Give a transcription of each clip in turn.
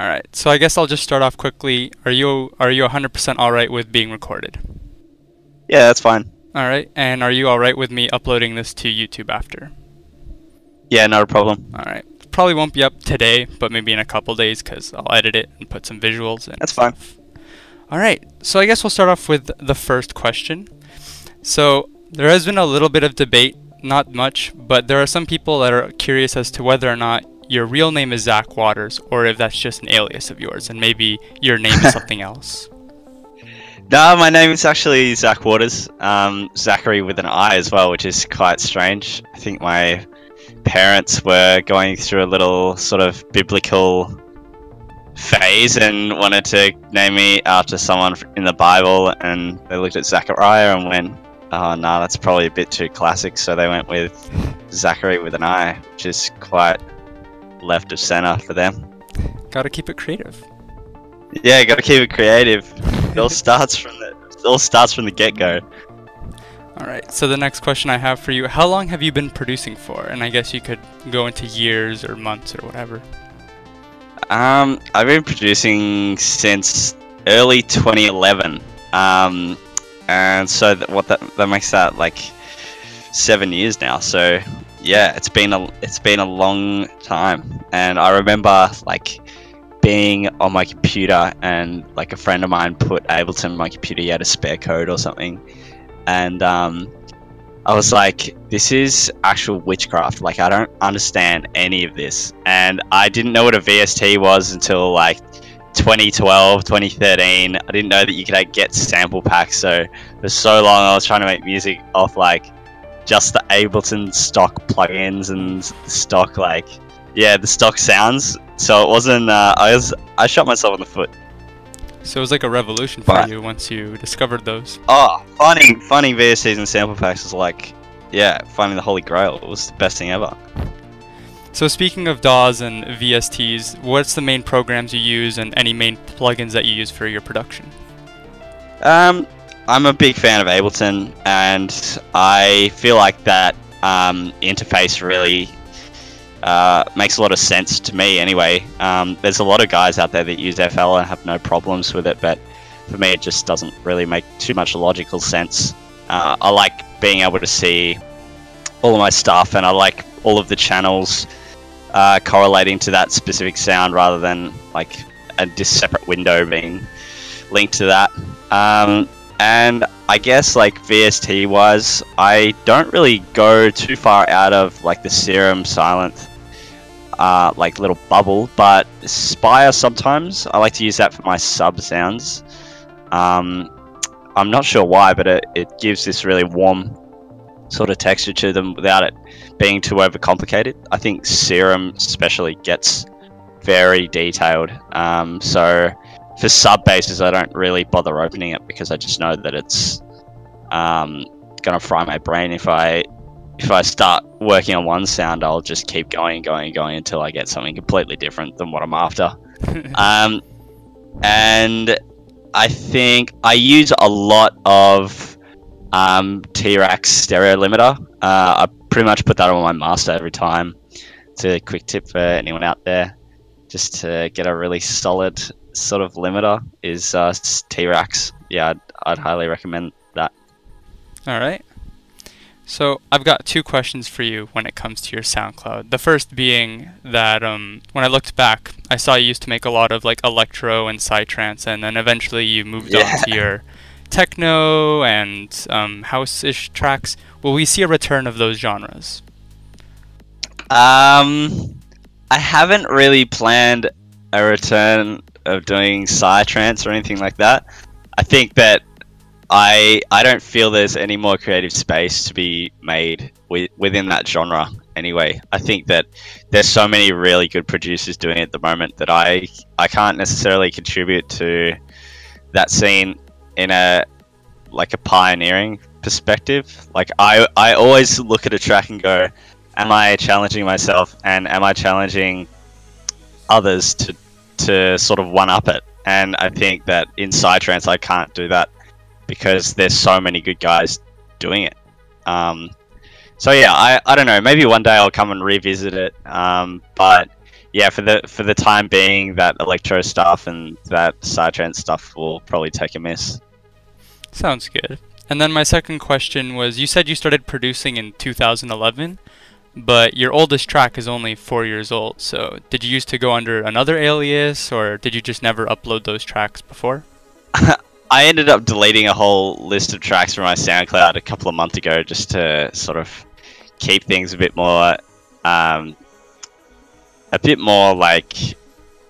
All right. So I guess I'll just start off quickly. Are you are you 100% all right with being recorded? Yeah, that's fine. All right. And are you all right with me uploading this to YouTube after? Yeah, not a problem. All right. Probably won't be up today, but maybe in a couple days because I'll edit it and put some visuals in. That's fine. All right. So I guess we'll start off with the first question. So there has been a little bit of debate, not much, but there are some people that are curious as to whether or not your real name is Zac Waters or if that's just an alias of yours and maybe your name is something else. No, my name is actually Zac Waters. Um, Zachary with an I as well, which is quite strange. I think my parents were going through a little sort of biblical phase and wanted to name me after someone in the Bible, and they looked at Zachariah and went, "Oh no, that's probably a bit too classic." So they went with Zachary with an I, which is quite left of center for them. Got to keep it creative. Yeah, got to keep it creative. It all starts from the it all starts from the get go. All right. So the next question I have for you: How long have you been producing for? And I guess you could go into years or months or whatever. Um, I've been producing since early 2011. Um, and so that, what that that makes that like seven years now. So yeah, it's been a it's been a long time, and I remember like being on my computer and like a friend of mine put Ableton on my computer. He had a spare code or something, and um, I was like, this is actual witchcraft. Like I don't understand any of this, and I didn't know what a VST was until like 2012, 2013. I didn't know that you could like, get sample packs. So for so long, I was trying to make music off like just the Ableton stock plugins and stock like yeah the stock sounds. So it wasn't. Uh, I was I shot myself in the foot. So it was like a revolution for But- you once you discovered those. Oh, finding finding VSTs and sample packs was like yeah finding the holy grail. It was the best thing ever. So speaking of DAWs and VSTs, what's the main programs you use and any main plugins that you use for your production? Um, I'm a big fan of Ableton, and I feel like that um, interface really uh, makes a lot of sense to me. Anyway, um, there's a lot of guys out there that use FL and have no problems with it, but for me, it just doesn't really make too much logical sense. Uh, I like being able to see all of my stuff, and I like all of the channels uh, correlating to that specific sound rather than like a separate window being linked to that. Um, and I guess like VST wise, I don't really go too far out of like the Serum Sylenth uh, like little bubble, but Spire sometimes I like to use that for my sub sounds. Um, I'm not sure why, but it, it gives this really warm sort of texture to them without it being too overcomplicated. I think Serum especially gets very detailed. Um, so for sub basses, I don't really bother opening it because I just know that it's um, gonna fry my brain if I if I start working on one sound. I'll just keep going, and going, and going until I get something completely different than what I'm after. um, and I think I use a lot of um, T-RackS stereo limiter. Uh, I pretty much put that on my master every time. It's a quick tip for anyone out there, just to get a really solid sort of limiter is uh, T-RackS. Yeah, I'd, I'd highly recommend that. All right. So I've got two questions for you when it comes to your SoundCloud. The first being that um, when I looked back, I saw you used to make a lot of like electro and psytrance, and then eventually you moved on to your techno and um, house-ish tracks. Will we see a return of those genres? Um, I haven't really planned a return of doing psytrance or anything like that. I think that I I don't feel there's any more creative space to be made wi- within that genre. Anyway, I think that there's so many really good producers doing it at the moment that I I can't necessarily contribute to that scene in a like a pioneering perspective. Like I I always look at a track and go, am I challenging myself and am I challenging others to to sort of one up it? And I think that in Psytrance I can't do that because there's so many good guys doing it. Um, so yeah, I, I don't know. Maybe one day I'll come and revisit it. Um, but yeah, for the for the time being, that electro stuff and that psytrance stuff will probably take a miss. Sounds good. And then my second question was you said you started producing in 2011, but your oldest track is only four years old. So did you used to go under another alias or did you just never upload those tracks before? I ended up deleting a whole list of tracks from my SoundCloud a couple of months ago just to sort of keep things a bit more, um, a bit more like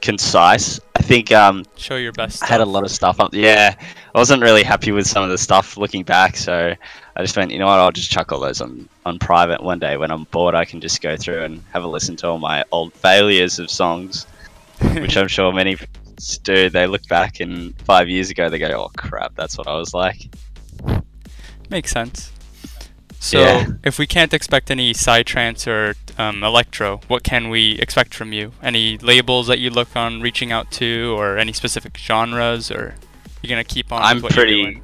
concise. I think um, Show your best. I had a lot of stuff up. Yeah, I wasn't really happy with some of the stuff looking back, so I just went, you know what, I'll just chuck all those on, on private one day when I'm bored. I can just go through and have a listen to all my old failures of songs, which I'm sure many do. They look back and five years ago, they go, oh crap, that's what I was like. Makes sense. So, Yeah. if we can't expect any psytrance or um, electro, what can we expect from you? Any labels that you look on reaching out to, or any specific genres, or you're gonna keep on? I'm pretty-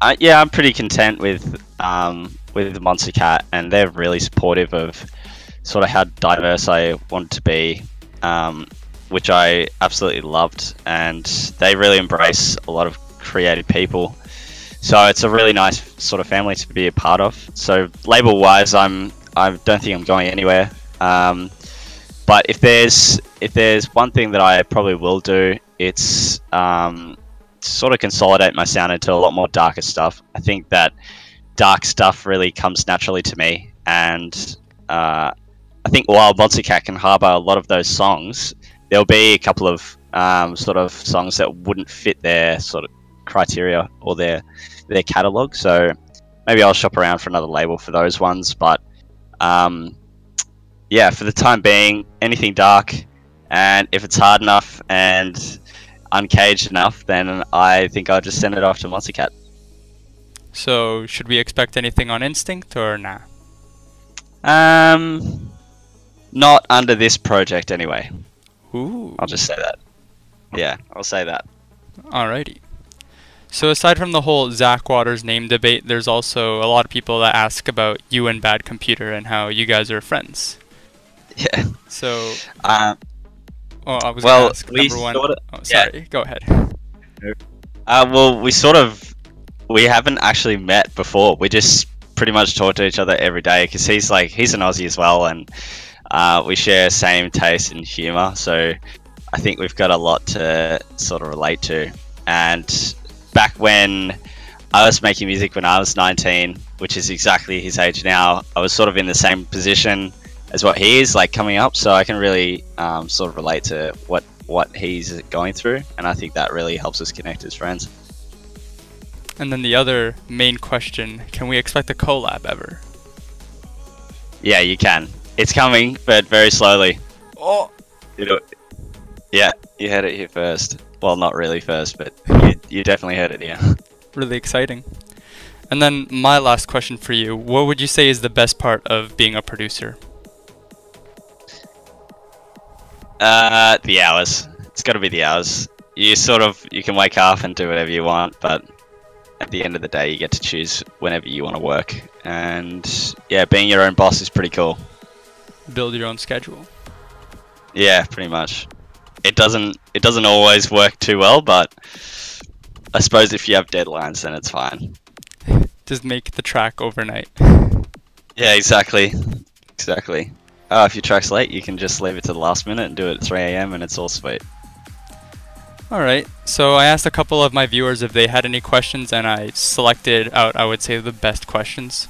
I, yeah, I'm pretty content with um, with Monstercat, and they're really supportive of sort of how diverse I want to be, um, which I absolutely loved, and they really embrace a lot of creative people. So it's a really nice sort of family to be a part of. So label wise, I'm I don't think I'm going anywhere. Um, but if there's if there's one thing that I probably will do, it's um, sort of consolidate my sound into a lot more darker stuff. I think that dark stuff really comes naturally to me, and uh, I think while Monstercat can harbour a lot of those songs, there'll be a couple of um, sort of songs that wouldn't fit their sort of criteria or their their catalog. So maybe I'll shop around for another label for those ones. But um, yeah, for the time being, anything dark, and if it's hard enough and uncaged enough, then I think I'll just send it off to Monstercat. So, should we expect anything on Instinct or nah? Um, not under this project anyway. Ooh. I'll just say that. Yeah, I'll say that. Alrighty. So aside from the whole Zac Waters name debate, there's also a lot of people that ask about you and Bad Computer and how you guys are friends. Yeah. So, Um, oh, I was Well, ask we number one. sorta- oh, yeah. sorry. Go ahead. uh, well, we sort of we haven't actually met before. We just pretty much talk to each other every day because he's like he's an Aussie as well, and uh, we share same taste in humor. So I think we've got a lot to sort of relate to. And back when I was making music when I was 19, which is exactly his age now, I was sort of in the same position as what he is, like coming up. So I can really um, sort of relate to what what he's going through, and I think that really helps us connect as friends. And then the other main question: Can we expect a collab ever? Yeah, you can. It's coming, but very slowly. Oh. It'll, yeah, you heard it here first. Well, not really first, but you, you definitely heard it here. Really exciting. And then my last question for you: What would you say is the best part of being a producer? Uh, the hours. It's got to be the hours. You sort of you can wake up and do whatever you want, but at the end of the day, you get to choose whenever you want to work. And yeah, being your own boss is pretty cool. Build your own schedule. Yeah, pretty much. It doesn't it doesn't always work too well, but I suppose if you have deadlines, then it's fine. Just make the track overnight. Yeah, exactly, exactly. Oh, if your track's late, you can just leave it to the last minute and do it at 3 a.m. and it's all sweet. All right. So I asked a couple of my viewers if they had any questions, and I selected out, I would say, the best questions.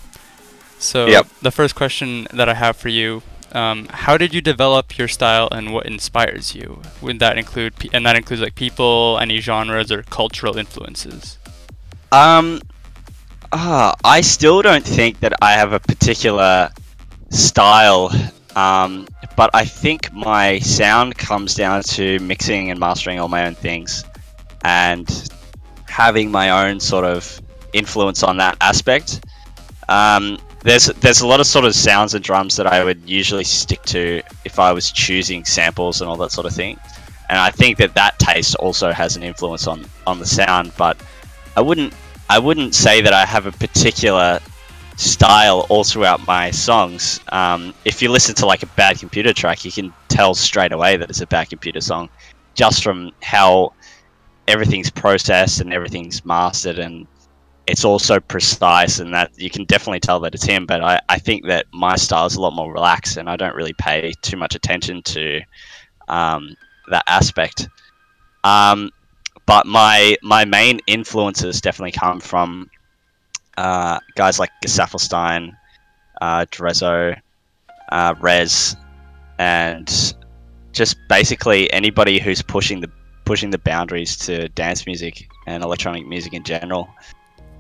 So Yep. the first question that I have for you: um, How did you develop your style, and what inspires you? Would that include, pe- and that includes like people, any genres, or cultural influences? Um, ah, I still don't think that I have a particular style, um, but I think my sound comes down to mixing and mastering all my own things, and having my own sort of influence on that aspect. Um, there's there's a lot of sort of sounds and drums that I would usually stick to if I was choosing samples and all that sort of thing, and I think that that taste also has an influence on on the sound, but I wouldn't I wouldn't say that I have a particular style all throughout my songs. Um, if you listen to like a bad computer track, you can tell straight away that it's a bad computer song, just from how everything's processed and everything's mastered and it's also precise and that you can definitely tell that it's him but I, I think that my style is a lot more relaxed and i don't really pay too much attention to um, that aspect um, but my my main influences definitely come from uh, guys like Gesaffelstein, uh, Drezzo, uh, REZZ, and just basically anybody who's pushing the pushing the boundaries to dance music and electronic music in general.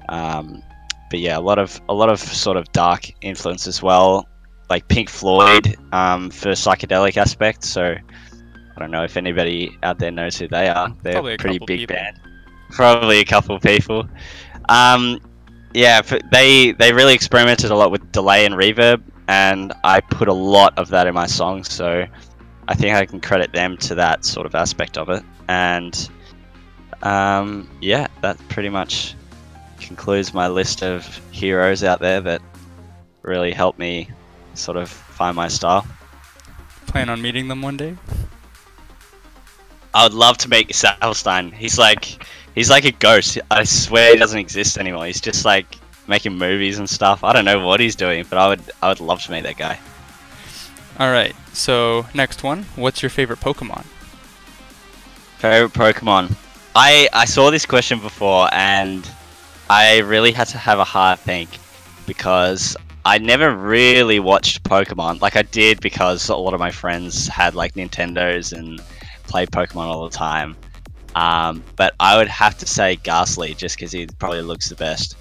Um, but yeah, a lot of a lot of sort of dark influence as well, like Pink Floyd um, for psychedelic aspect. So I don't know if anybody out there knows who they are. They're Probably a pretty big people. band. Probably a couple of people. Um, yeah, they they really experimented a lot with delay and reverb, and I put a lot of that in my songs. So I think I can credit them to that sort of aspect of it. And um, yeah, that pretty much concludes my list of heroes out there that really helped me sort of find my style. Plan on meeting them one day? I would love to meet Salstein. He's like he's like a ghost. I swear he doesn't exist anymore. He's just like making movies and stuff. I don't know what he's doing, but I would I would love to meet that guy. All right. So next one. What's your favorite Pokemon? Favorite Pokemon. I I saw this question before and I really had to have a hard think because I never really watched Pokemon. Like I did because a lot of my friends had like Nintendos and played Pokemon all the time. Um, but I would have to say Gastly just because he probably looks the best.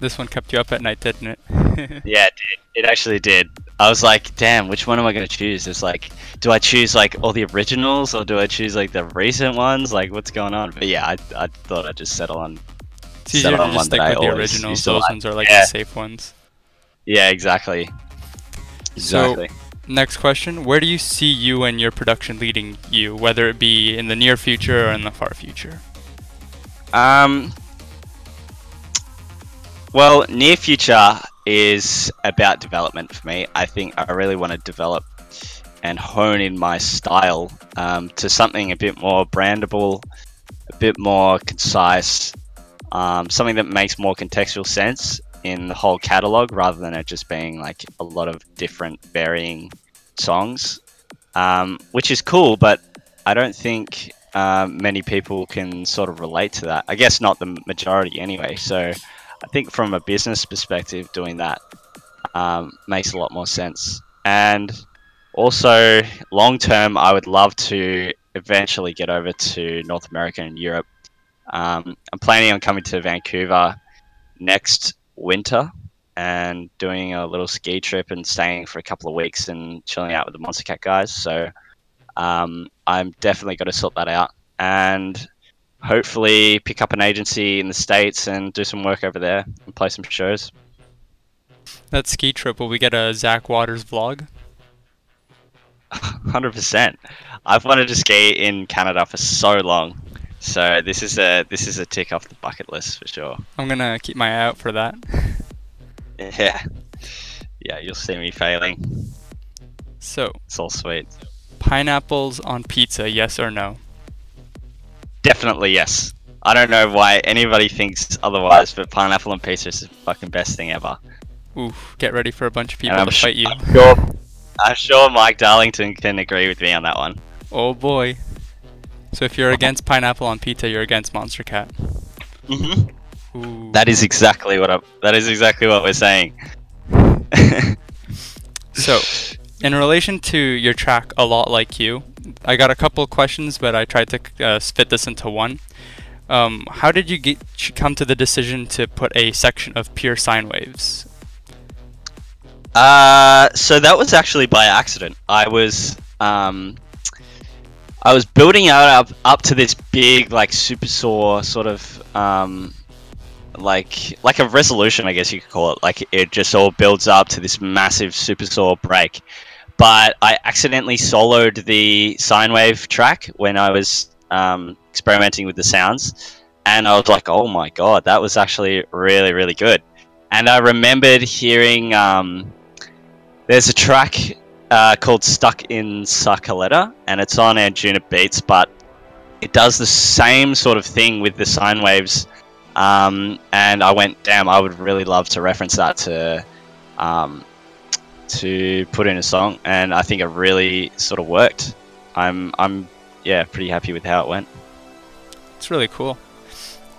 This one kept you up at night, didn't it? Yeah, it did. It actually did. I was like, damn, which one am I going to choose? It's like, do I choose like all the originals or do I choose like the recent ones? Like, what's going on? But yeah, I, I thought I'd just settle on. It's easier to settle just stick with the originals. Those like. ones are like Yeah. the safe ones. Yeah, exactly. So- Exactly. Next question. Where do you see you and your production leading you, whether it be in the near future or in the far future? Um. Well, near future is about development for me. I think I really want to develop and hone in my style um, to something a bit more brandable, a bit more concise, um, something that makes more contextual sense in the whole catalog rather than it just being like a lot of different varying songs, um, which is cool, but I don't think um, many people can sort of relate to that. I guess not the majority anyway. So I think from a business perspective, doing that um, makes a lot more sense. And also, long term, I would love to eventually get over to North America and Europe. Um, I'm planning on coming to Vancouver next winter and doing a little ski trip and staying for a couple of weeks and chilling out with the Monstercat guys. So um, I'm definitely got to sort that out and hopefully pick up an agency in the States and do some work over there and play some shows. That ski trip, will we get a Zac Waters vlog? 100%. I've wanted to ski in Canada for so long. So this is a this is a tick off the bucket list for sure. I'm gonna keep my eye out for that. Yeah. Yeah, you'll see me failing. So, It's all sweet. pineapples on pizza, yes or no? Definitely yes. I don't know why anybody thinks otherwise, but pineapple on pizza is the fucking best thing ever. Oof, get ready for a bunch of people to fight you. I'm sure, I'm sure Mike Darlington can agree with me on that one. Oh boy. So if you're against pineapple on pizza, you're against Monstercat. Ooh. That is exactly what I, that is exactly what we're saying. So, in relation to your track, A Lot Like You, I got a couple of questions, but I tried to uh, fit this into one. Um, how did you get, come to the decision to put a section of pure sine waves? Uh, so that was actually by accident. I was um, I was building out up up to this big like super saw sort of um, like like a resolution, I guess you could call it. Like it just all builds up to this massive super saw break. But I accidentally soloed the sine wave track when I was um, experimenting with the sounds, and I was like, "Oh my god, that was actually really really good." and I remembered hearing um, there's a track uh, called "Stuck in Sarcoletta," and it's on Anjunabeats, but it does the same sort of thing with the sine waves. Um, and I went, damn, I would really love to reference that to um, to put in a song, and I think it really sort of worked. I'm I'm yeah pretty happy with how it went. It's really cool.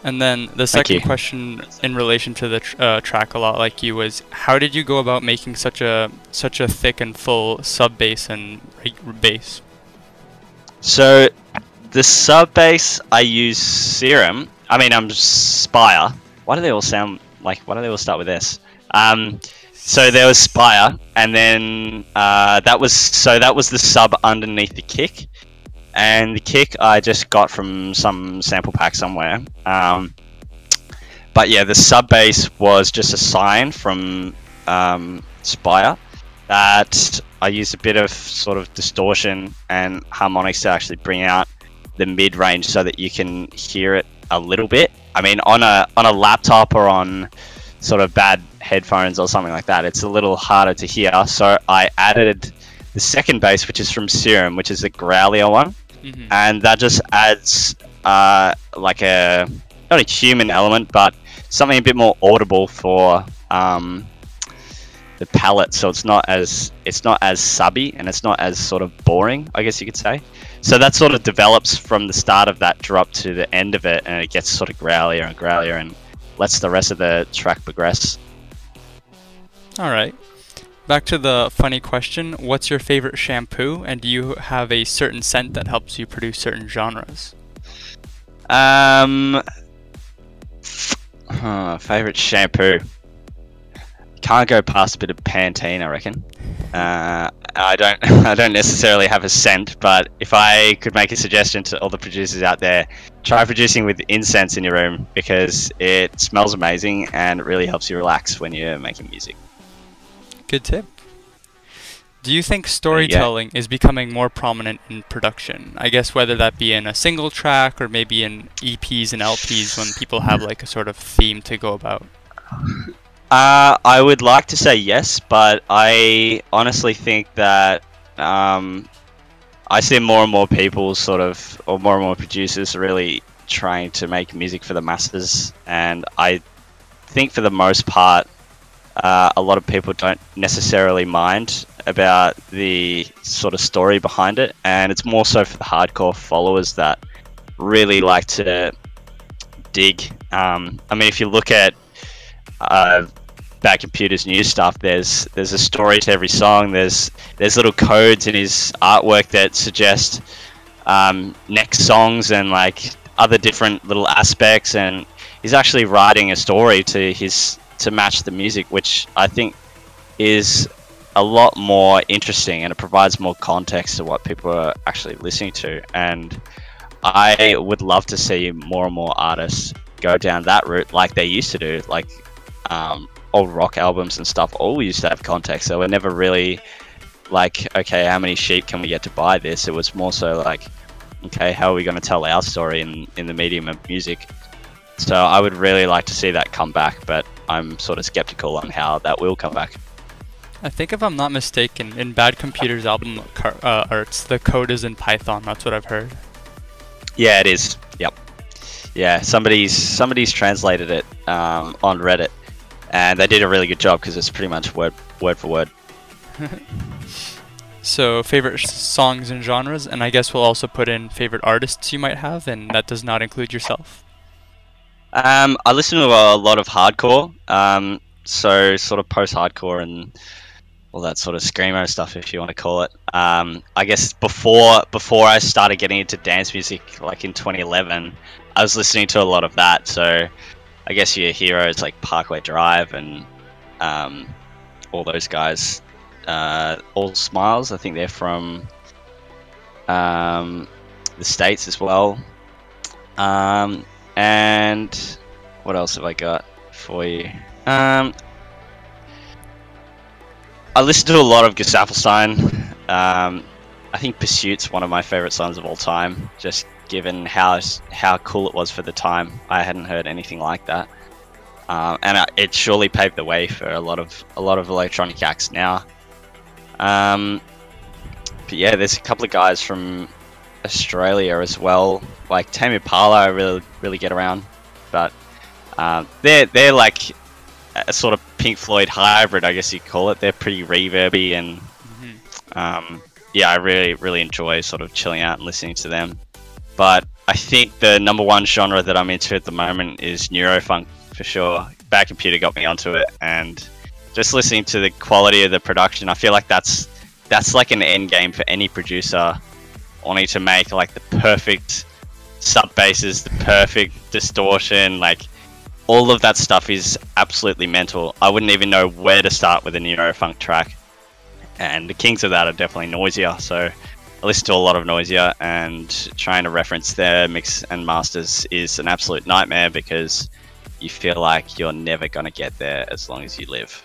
And then the second question in relation to the tr- uh, track a lot like you was how did you go about making such a such a thick and full sub bass and bass? So the sub bass I use Serum. I mean I'm Spire. Why do they all sound like? Why do they all start with S? Um, so there was Spire, and then uh, that was so that was the sub underneath the kick, and the kick I just got from some sample pack somewhere. Um, but yeah, the sub bass was just a sign from um, Spire that I used a bit of sort of distortion and harmonics to actually bring out the mid range so that you can hear it a little bit. I mean, on a on a laptop or on sort of bad headphones or something like that, it's a little harder to hear. So I added the second bass, which is from Serum, which is the growlier one, Mm-hmm. and that just adds uh, like a not a human element, but something a bit more audible for um, the palette. So it's not as it's not as subby and it's not as sort of boring, I guess you could say. So that sort of develops from the start of that drop to the end of it, and it gets sort of growlier and growlier, and lets the rest of the track progress. All right. Back to the funny question, what's your favorite shampoo and do you have a certain scent that helps you produce certain genres? Um, huh, favorite shampoo. Can't go past a bit of Pantene, I reckon. Uh, I don't, I don't necessarily have a scent, but if I could make a suggestion to all the producers out there, try producing with incense in your room because it smells amazing and it really helps you relax when you're making music. Good tip. Do you think storytelling is becoming more prominent in production? I guess whether that be in a single track or maybe in EPs and LPs when people have like a sort of theme to go about. Uh, I would like to say yes, but I honestly think that um, I see more and more people sort of, or more and more producers really trying to make music for the masses, and I think for the most part, uh, a lot of people don't necessarily mind about the sort of story behind it, and it's more so for the hardcore followers that really like to dig. Um, I mean, if you look at uh, Bad Computers new stuff, there's there's a story to every song. There's there's little codes in his artwork that suggest um, next songs and like other different little aspects, and he's actually writing a story to his to match the music, which I think is a lot more interesting and it provides more context to what people are actually listening to. And I would love to see more and more artists go down that route like they used to do. Like um, old rock albums and stuff all used to have context. So we're never really like, okay, how many sheep can we get to buy this? It was more so like, okay, how are we going to tell our story in, in the medium of music? So I would really like to see that come back, but I'm sort of skeptical on how that will come back. I think if I'm not mistaken, in Bad Computers album uh, arts, the code is in Python. That's what I've heard. Yeah, it is. Yep. Yeah, somebody's somebody's translated it um, on Reddit, and they did a really good job because it's pretty much word word for word. So, favorite songs and genres, and I guess we'll also put in favorite artists you might have, and that does not include yourself. Um, I listen to a lot of hardcore, um, so sort of post-hardcore and all that sort of screamo stuff, if you want to call it. Um, I guess before before I started getting into dance music, like in 2011, I was listening to a lot of that. So I guess your heroes like Parkway Drive and um, all those guys. Uh, all Smiles, I think they're from um, the states as well. Um, and what else have I got for you? Um, I listen to a lot of Gesaffelstein. Um, I think Pursuit's one of my favorite songs of all time, just given how how cool it was for the time. I hadn't heard anything like that. um, and uh, it surely paved the way for a lot of a lot of electronic acts now. Um, but yeah, there's a couple of guys from Australia as well, like Tame Impala. I really really get around, but um, they're they're like a sort of Pink Floyd hybrid, I guess you call it. They're pretty reverby and Mhm. um, yeah, I really really enjoy sort of chilling out and listening to them. But I think the number one genre that I'm into at the moment is neurofunk for sure. Bad Computer got me onto it, and just listening to the quality of the production, I feel like that's that's like an end game for any producer wanting to make like the perfect sub basses, the perfect distortion, like all of that stuff is absolutely mental. I wouldn't even know where to start with a neurofunk track. And the kings of that are definitely Noisia, so I listen to a lot of Noisia, and trying to reference their mix and masters is an absolute nightmare because you feel like you're never going to get there as long as you live.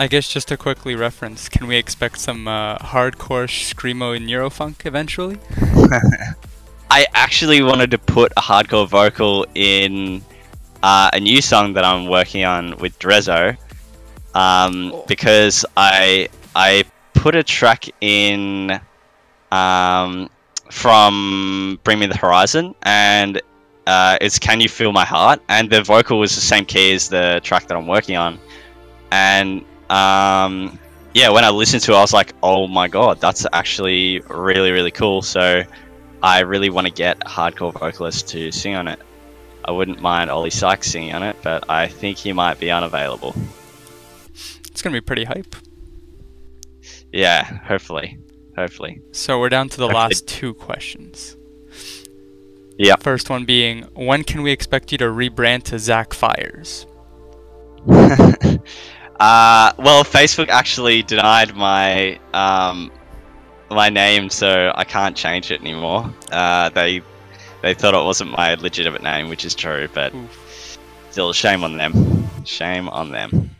I guess just to quickly reference, can we expect some uh, hardcore screamo and neurofunk eventually? I actually wanted to put a hardcore vocal in uh, a new song that I'm working on with Drezzo um, Oh. because I I put a track in um, from Bring Me the Horizon and uh, it's Can You Feel My Heart and the vocal was the same key as the track that I'm working on and um, yeah when I listened to it I was like oh my god that's actually really really cool so I really want to get a hardcore vocalist to sing on it. I wouldn't mind Oli Sykes singing on it, but I think he might be unavailable. It's gonna be pretty hype. Yeah, hopefully. Hopefully. So we're down to the Okay. last two questions. Yeah. First one being, when can we expect you to rebrand to Zach Fires? uh, well, Facebook actually denied my um, my name, so I can't change it anymore. Uh, they they thought it wasn't my legitimate name, which is true, but Oof. still, shame on them. Shame on them.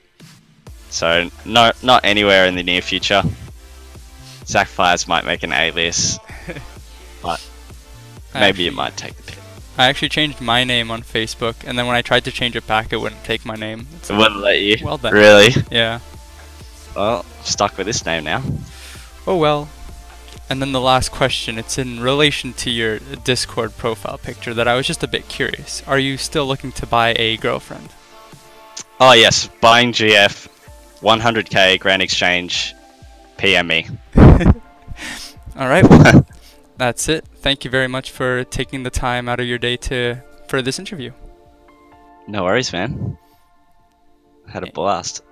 So, no, not anywhere in the near future. Zach Fires might make an alias. I Maybe it might take the piss. I actually changed my name on Facebook, and then when I tried to change it back, it wouldn't take my name. It's It wouldn't let you. Well then. Really? Yeah. Well, stuck with this name now. Oh well. And then the last question, it's in relation to your Discord profile picture that I was just a bit curious. Are you still looking to buy a girlfriend? Oh yes, buying GF, 100k Grand Exchange, PM me. All right. Well, that's it. Thank you very much for taking the time out of your day to for this interview. No worries, man. Had a blast.